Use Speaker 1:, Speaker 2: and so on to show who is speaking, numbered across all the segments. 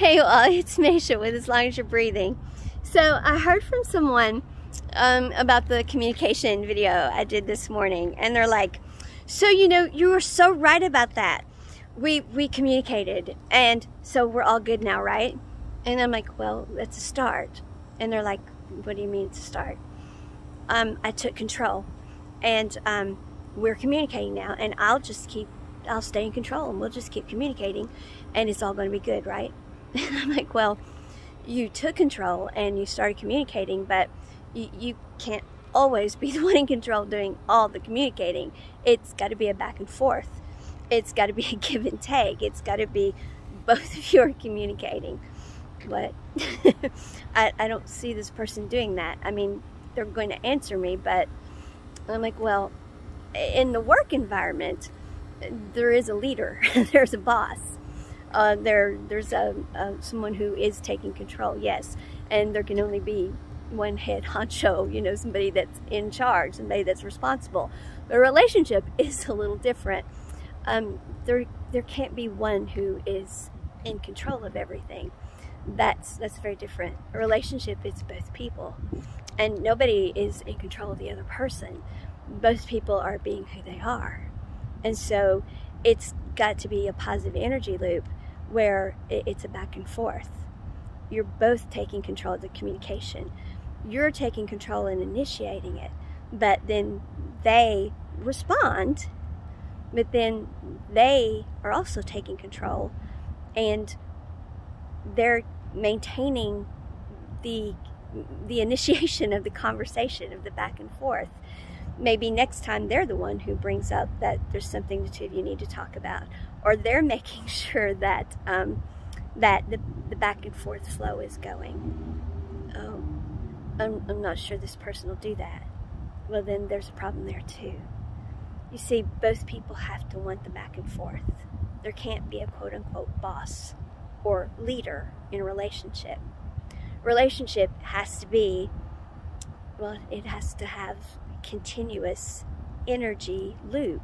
Speaker 1: Hey, well, it's Maysha with As Long As You're Breathing. So I heard from someone um, about the communication video I did this morning, and they're like, so, you know, you were so right about that. We, we communicated, and so we're all good now, right? And I'm like, well, that's a start. And they're like, what do you mean it's a start? Um, I took control, and um, we're communicating now, and I'll just keep, I'll stay in control, and we'll just keep communicating, and it's all going to be good, right? And I'm like, well, you took control and you started communicating, but you, you can't always be the one in control doing all the communicating. It's got to be a back and forth. It's got to be a give and take. It's got to be both of you are communicating. But I, I don't see this person doing that. I mean, they're going to answer me, but I'm like, well, in the work environment, there is a leader, there's a boss uh, there there's a, a, someone who is taking control, yes, and there can only be one head honcho, you know, somebody that's in charge, somebody that's responsible. The relationship is a little different. Um, there there can't be one who is in control of everything. That's that's very different. A relationship is both people, and nobody is in control of the other person. Both people are being who they are, and so it's got to be a positive energy loop where it's a back and forth. You're both taking control of the communication. You're taking control and initiating it, but then they respond, but then they are also taking control and they're maintaining the the initiation of the conversation of the back and forth maybe next time they're the one who brings up that there's something the two of you need to talk about, or they're making sure that um, that the, the back and forth flow is going. Oh, I'm, I'm not sure this person will do that. Well, then there's a problem there too. You see, both people have to want the back and forth. There can't be a quote unquote boss or leader in a relationship. Relationship has to be, well, it has to have continuous energy loop.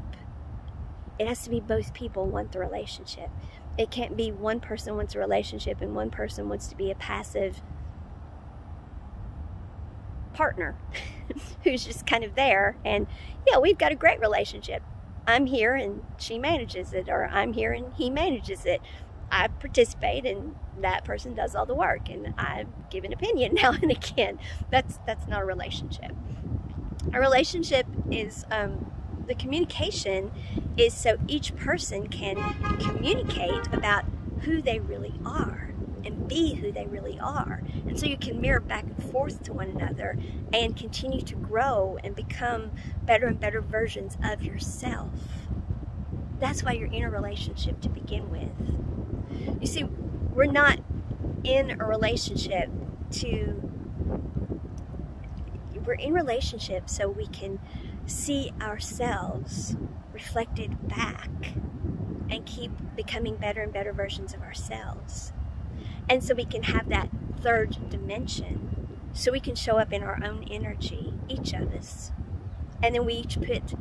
Speaker 1: It has to be both people want the relationship. It can't be one person wants a relationship and one person wants to be a passive partner who's just kind of there and yeah, we've got a great relationship. I'm here and she manages it or I'm here and he manages it. I participate and that person does all the work and I give an opinion now and again. That's that's not a relationship. A relationship is um, the communication is so each person can communicate about who they really are and be who they really are. And so you can mirror back and forth to one another and continue to grow and become better and better versions of yourself. That's why you're in a relationship to begin with. You see, we're not in a relationship to we're in relationships so we can see ourselves reflected back and keep becoming better and better versions of ourselves. And so we can have that third dimension. So we can show up in our own energy, each of us. And then we each put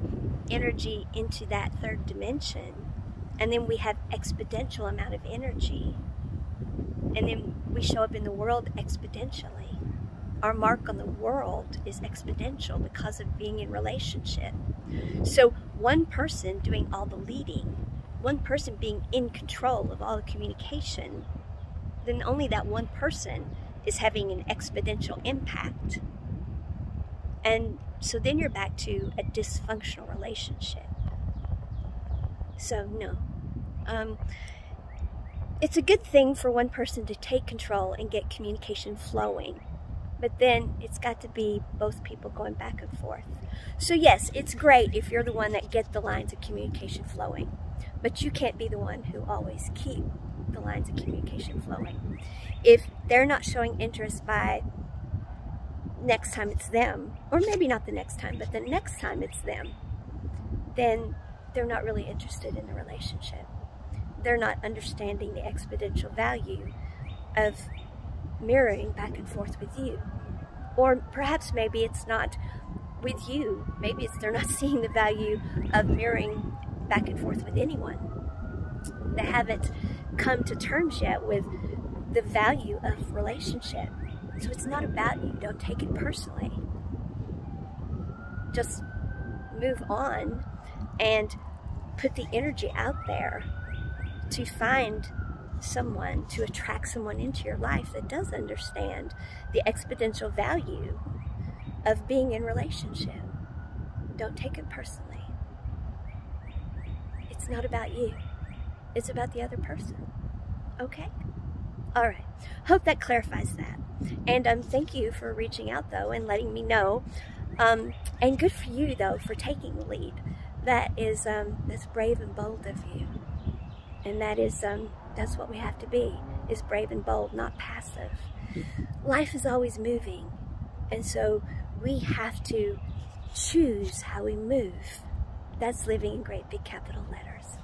Speaker 1: energy into that third dimension. And then we have exponential amount of energy. And then we show up in the world exponentially our mark on the world is exponential because of being in relationship. So one person doing all the leading, one person being in control of all the communication, then only that one person is having an exponential impact. And so then you're back to a dysfunctional relationship. So, no. Um, it's a good thing for one person to take control and get communication flowing but then it's got to be both people going back and forth. So yes, it's great if you're the one that gets the lines of communication flowing, but you can't be the one who always keep the lines of communication flowing. If they're not showing interest by next time it's them, or maybe not the next time, but the next time it's them, then they're not really interested in the relationship. They're not understanding the exponential value of mirroring back and forth with you. Or perhaps maybe it's not with you. Maybe it's they're not seeing the value of mirroring back and forth with anyone. They haven't come to terms yet with the value of relationship. So it's not about you. Don't take it personally. Just move on and put the energy out there to find someone, to attract someone into your life that does understand the exponential value of being in relationship. Don't take it personally. It's not about you. It's about the other person. Okay? All right. Hope that clarifies that. And um, thank you for reaching out, though, and letting me know. Um, and good for you, though, for taking the lead. That is, um, that's brave and bold of you. And that is, um, that's what we have to be, is brave and bold, not passive. Life is always moving. And so we have to choose how we move. That's living in great big capital letters.